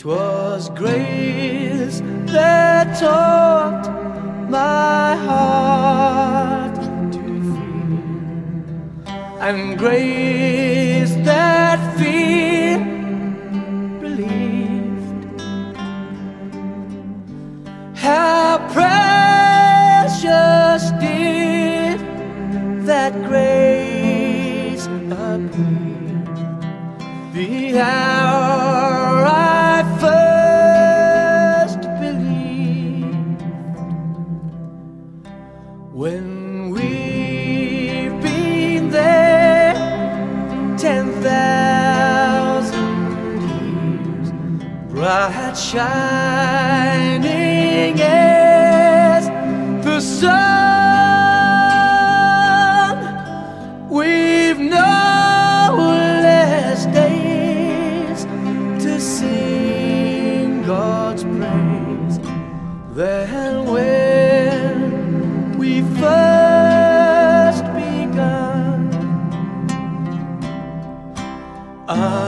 Twas grace that taught my heart to feel, and grace that fear relieved. How precious did that grace appear the hour When we've been there ten thousand years, bright shining as the sun, we've no less days to sing God's praise than